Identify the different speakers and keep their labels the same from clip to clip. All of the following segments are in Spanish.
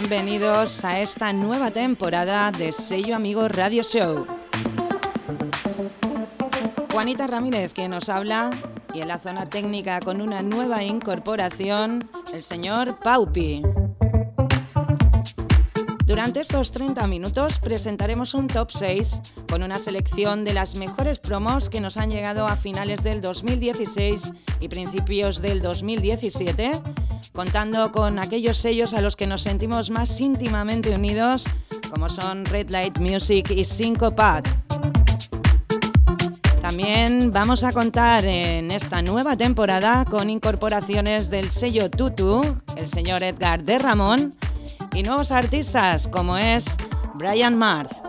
Speaker 1: Bienvenidos a esta nueva temporada de Sello Amigo Radio Show. Juanita Ramírez quien nos habla y en la zona técnica con una nueva incorporación, el señor Paupi. Durante estos 30 minutos presentaremos un top 6 con una selección de las mejores promos que nos han llegado a finales del 2016 y principios del 2017, contando con aquellos sellos a los que nos sentimos más íntimamente unidos, como son Red Light Music y Syncopad. También vamos a contar en esta nueva temporada con incorporaciones del sello Tutu, el señor Edgar de Ramón, y nuevos artistas como es Brian Marth.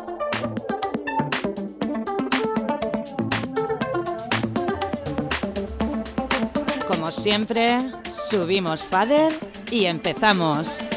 Speaker 1: Siempre, subimos Fader y empezamos.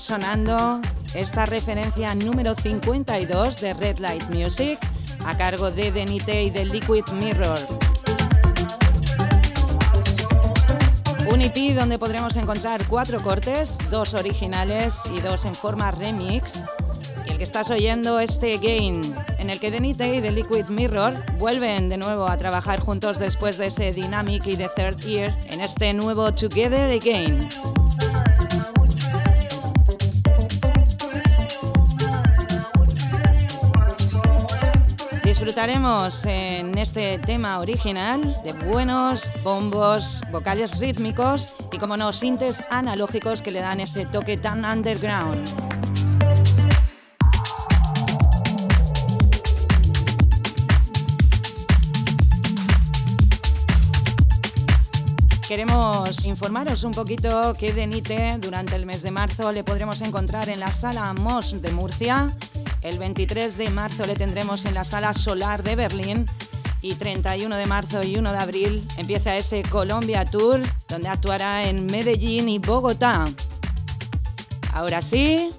Speaker 1: Sonando esta referencia número 52 de Red Light Music a cargo de Denite y de Liquid Mirror. Un EP donde podremos encontrar cuatro cortes, dos originales y dos en forma remix. Y el que estás oyendo, este Gain, en el que Denite y The Liquid Mirror vuelven de nuevo a trabajar juntos después de ese Dynamic y de Third Year en este nuevo Together Again. Disfrutaremos en este tema original de buenos bombos, vocales rítmicos y como no, sintes analógicos que le dan ese toque tan underground. Queremos informaros un poquito que Denite durante el mes de marzo le podremos encontrar en la sala MOS de Murcia el 23 de marzo le tendremos en la Sala Solar de Berlín y 31 de marzo y 1 de abril empieza ese Colombia Tour donde actuará en Medellín y Bogotá. Ahora sí,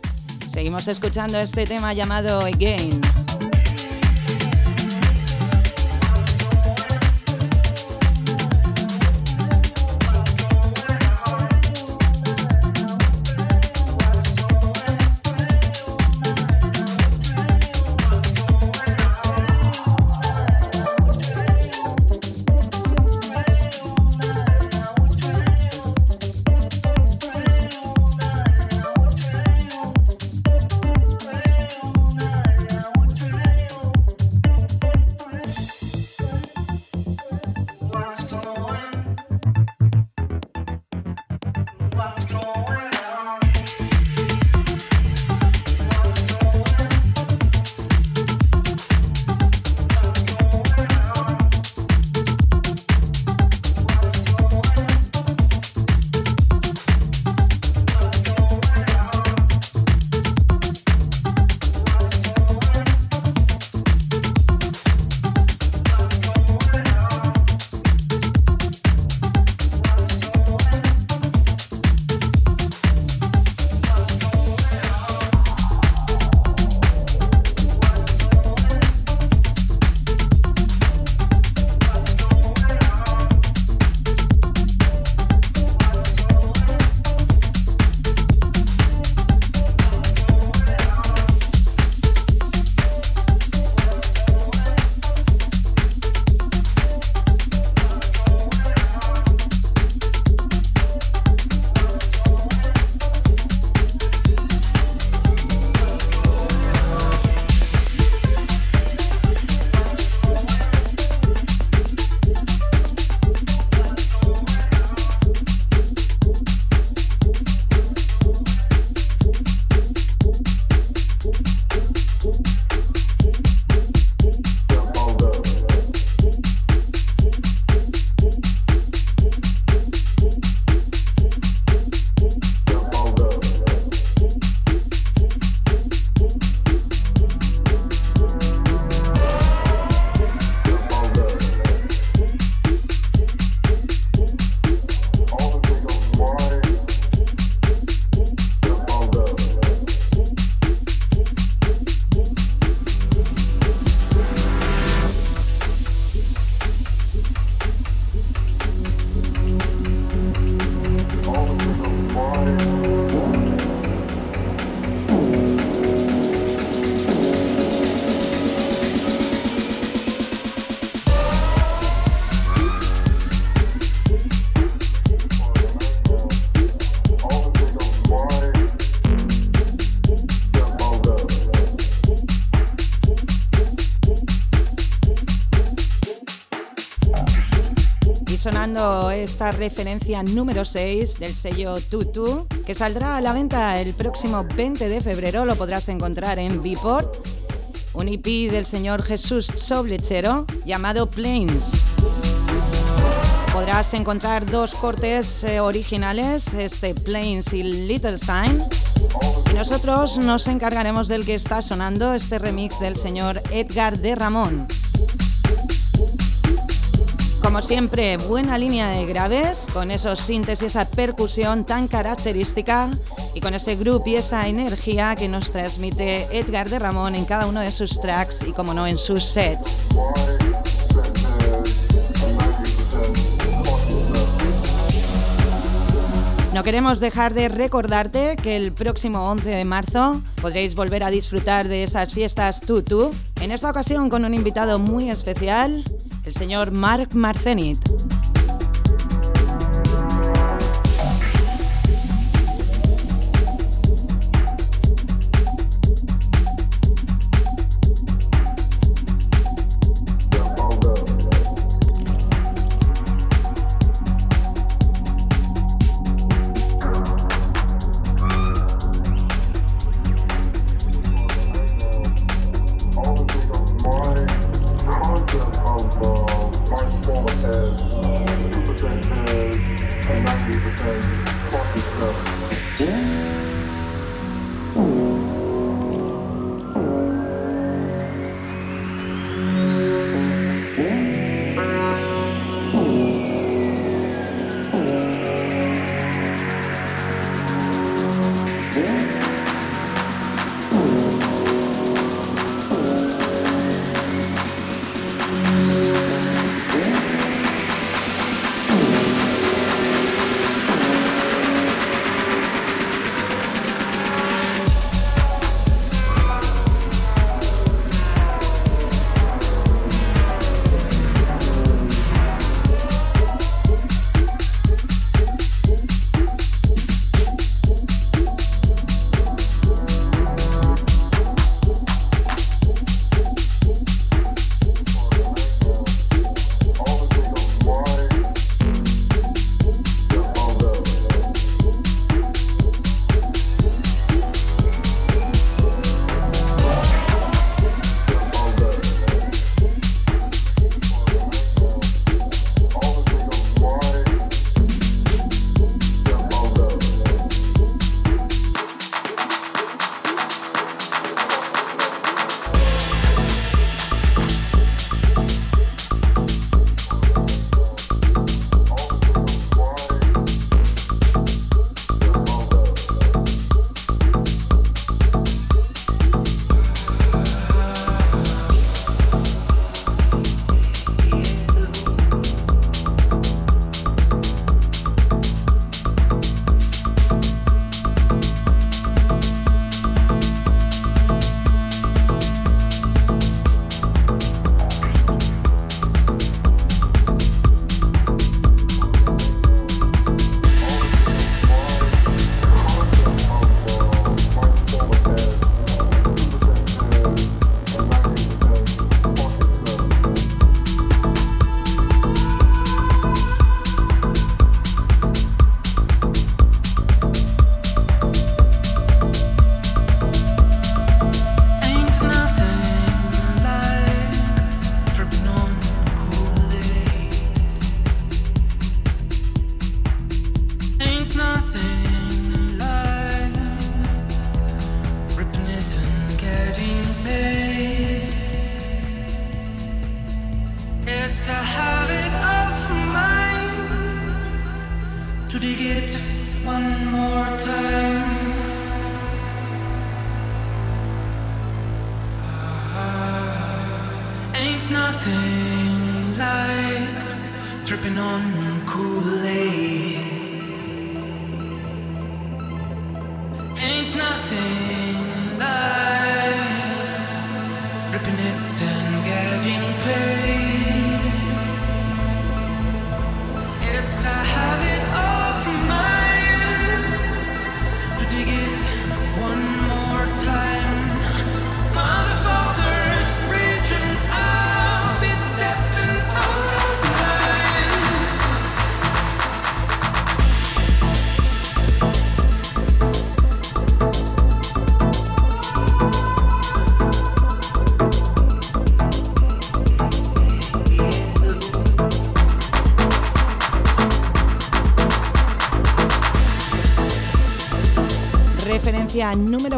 Speaker 1: seguimos escuchando este tema llamado Again. Sonando esta referencia número 6 del sello Tutu, que saldrá a la venta el próximo 20 de febrero. Lo podrás encontrar en Biport, un EP del señor Jesús Soblechero llamado Plains. Podrás encontrar dos cortes eh, originales, este Plains y Little Sign. Y nosotros nos encargaremos del que está sonando, este remix del señor Edgar de Ramón. Como siempre, buena línea de graves, con esos síntesis esa percusión tan característica y con ese grupo y esa energía que nos transmite Edgar de Ramón en cada uno de sus tracks y como no en sus sets. No queremos dejar de recordarte que el próximo 11 de marzo podréis volver a disfrutar de esas fiestas Tutu, en esta ocasión con un invitado muy especial, el señor Marc Marcenit.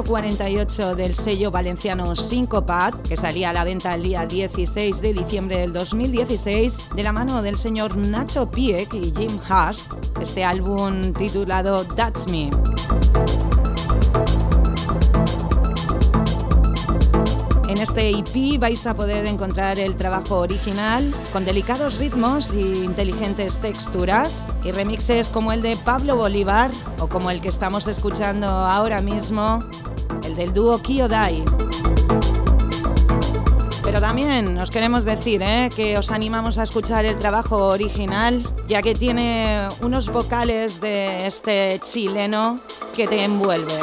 Speaker 1: Referencia número 48 del sello valenciano Syncopat, que salía a la venta el día 16 de diciembre del 2016, de la mano del señor Nacho Pieck y Jim Hust, este álbum titulado That's Me. En este EP vais a poder encontrar el trabajo original con delicados ritmos e inteligentes texturas y remixes como el de Pablo Bolívar o como el que estamos escuchando ahora mismo, el del dúo Kyodai. Pero también os queremos decir ¿eh? que os animamos a escuchar el trabajo original, ya que tiene unos vocales de este chileno que te envuelve.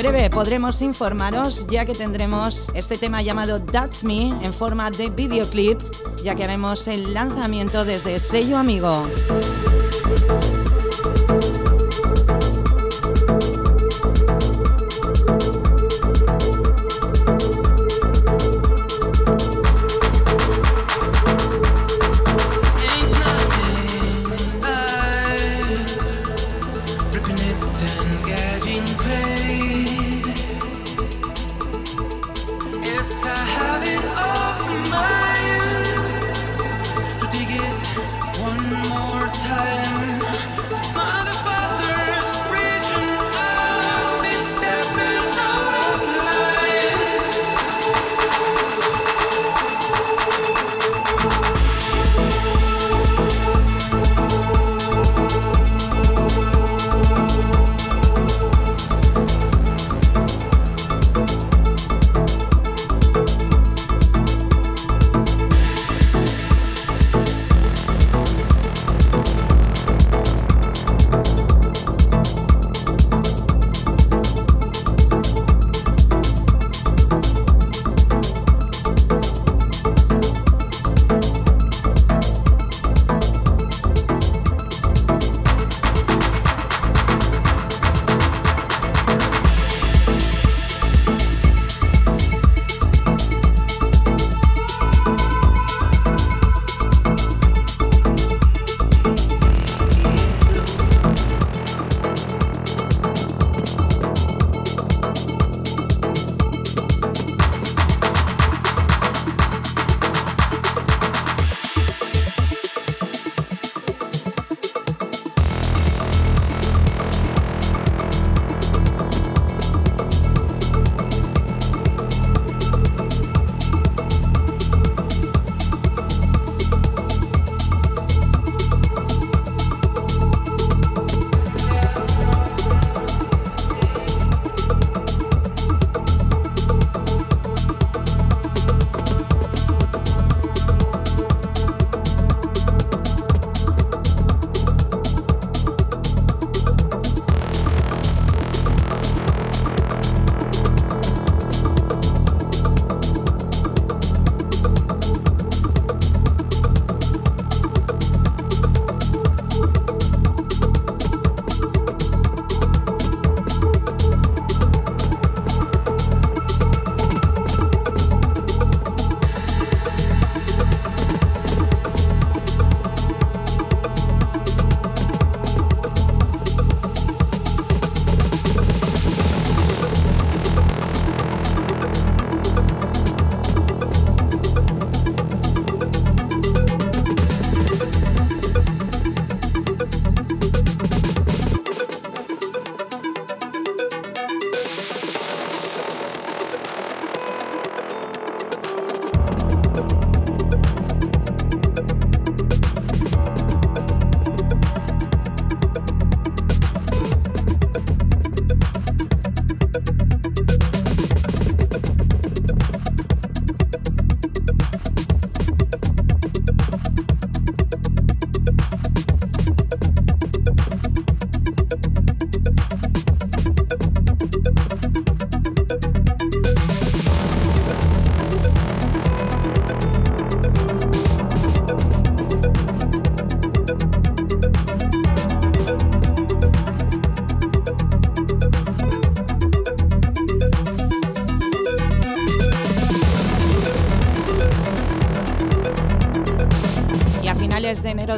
Speaker 1: breve podremos informaros ya que tendremos este tema llamado That's Me en forma de videoclip, ya que haremos el lanzamiento desde sello amigo.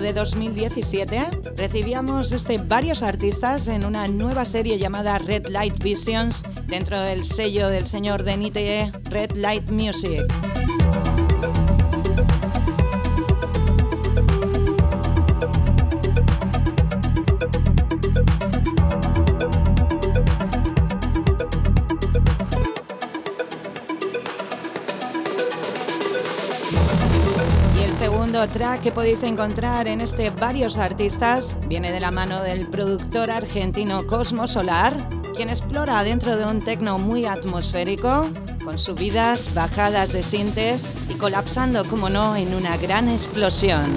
Speaker 1: De 2017 recibíamos este, varios artistas en una nueva serie llamada Red Light Visions dentro del sello del señor Denite Red Light Music. Track que podéis encontrar en este Varios Artistas viene de la mano del productor argentino Cosmo Solar, quien explora dentro de un tecno muy atmosférico, con subidas, bajadas de sintes y colapsando, como no, en una gran explosión.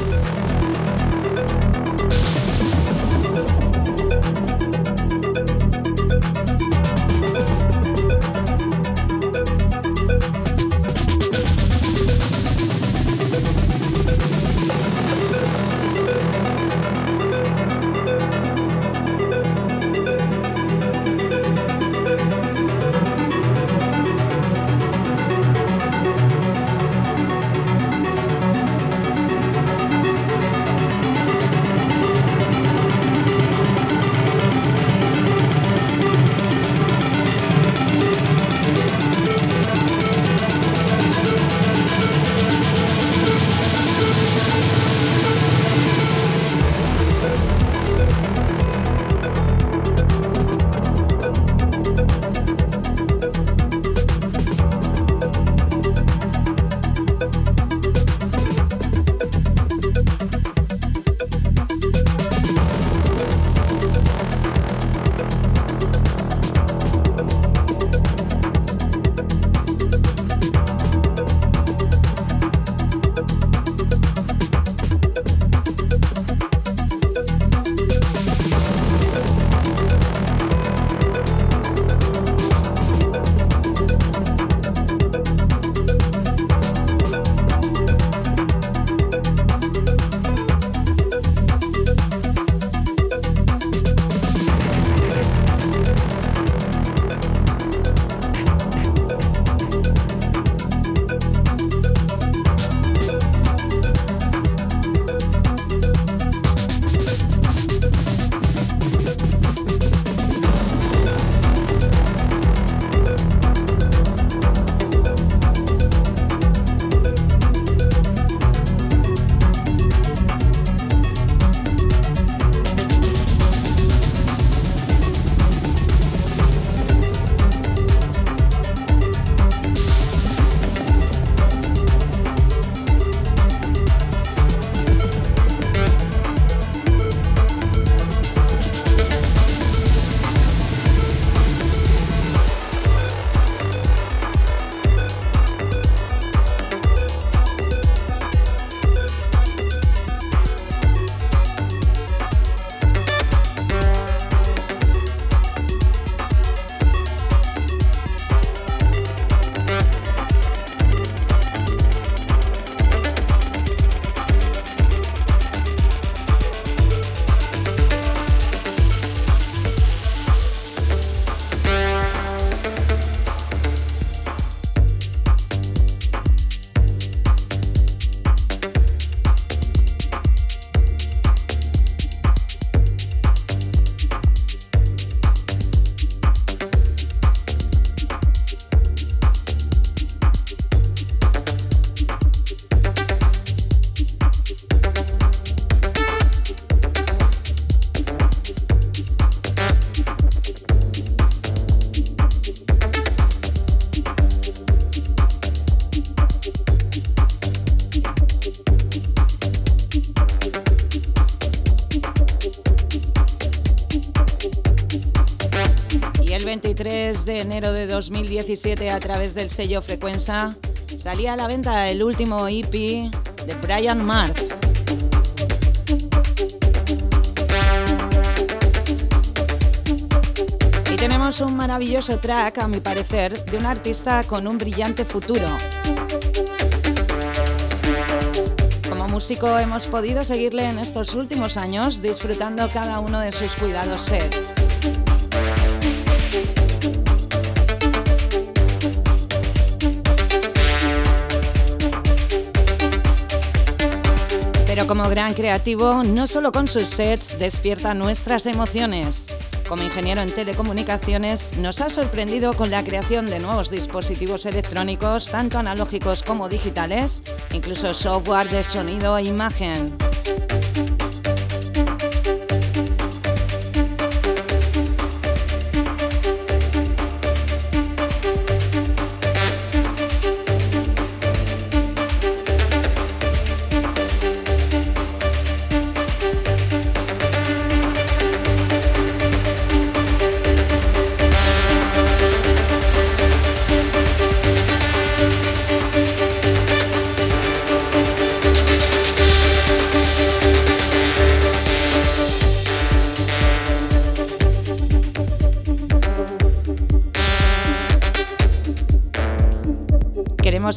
Speaker 1: 2017 a través del sello Frecuencia salía a la venta el último EP de Brian Marth. Y tenemos un maravilloso track, a mi parecer, de un artista con un brillante futuro. Como músico hemos podido seguirle en estos últimos años disfrutando cada uno de sus cuidados sets. Como gran creativo, no solo con sus sets despierta nuestras emociones. Como ingeniero en telecomunicaciones, nos ha sorprendido con la creación de nuevos dispositivos electrónicos, tanto analógicos como digitales, incluso software de sonido e imagen.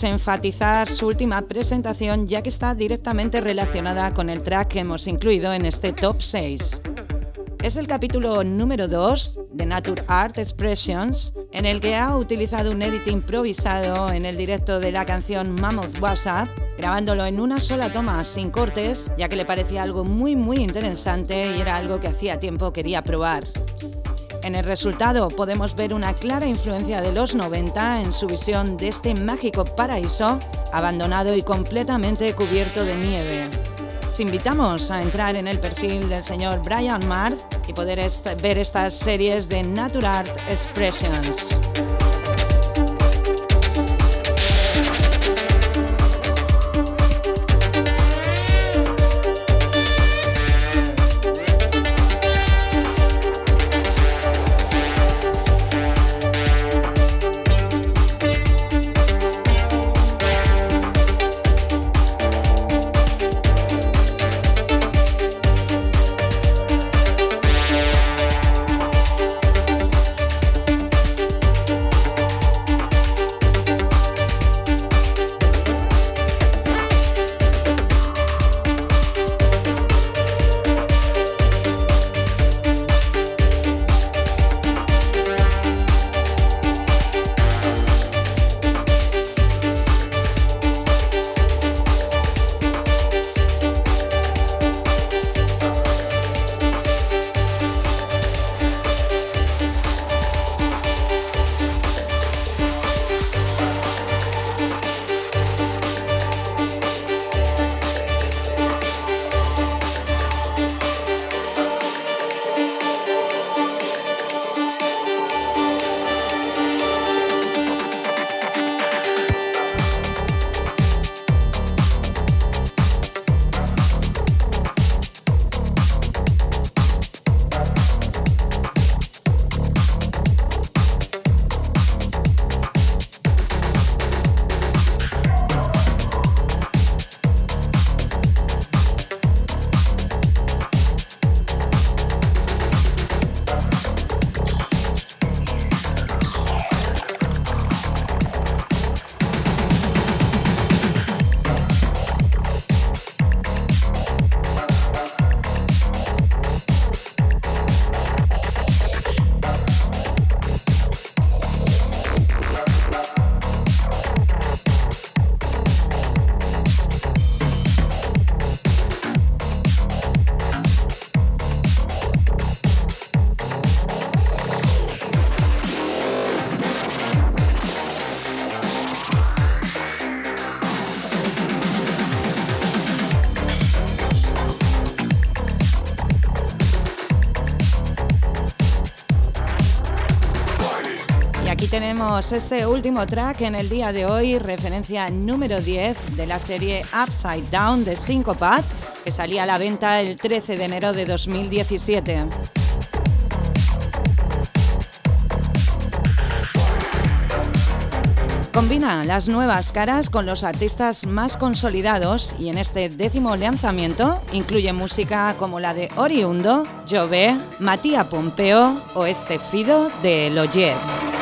Speaker 1: Enfatizar su última presentación ya que está directamente relacionada con el track que hemos incluido en este top 6. Es el capítulo número 2 de Nature Art Expressions, en el que ha utilizado un edit improvisado en el directo de la canción Mammoth WhatsApp, grabándolo en una sola toma sin cortes, ya que le parecía algo muy muy interesante y era algo que hacía tiempo quería probar. En el resultado podemos ver una clara influencia de los 90 en su visión de este mágico paraíso abandonado y completamente cubierto de nieve. Os invitamos a entrar en el perfil del señor Brian Mart y poder ver estas series de Natural Art Expressions. Este último track en el día de hoy, referencia número 10 de la serie Upside Down de Syncopat, que salía a la venta el 13 de enero de 2017. Combina las nuevas caras con los artistas más consolidados y en este décimo lanzamiento incluye música como la de Oriundo, Jove, Matías Pompeo o este Fido de Loyer.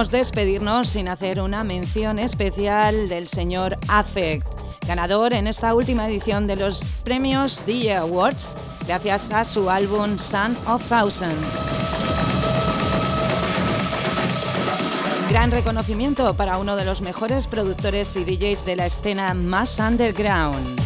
Speaker 1: Queremos despedirnos sin hacer una mención especial del señor Affect, ganador en esta última edición de los premios DJ Awards gracias a su álbum Sun of Thousand. Gran reconocimiento para uno de los mejores productores y DJs de la escena más underground.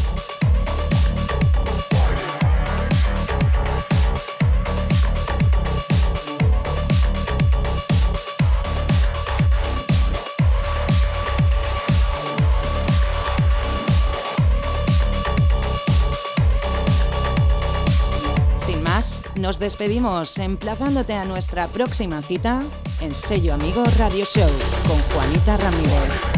Speaker 1: Nos despedimos emplazándote a nuestra próxima cita en Sello Amigo Radio Show con Juanita Ramírez.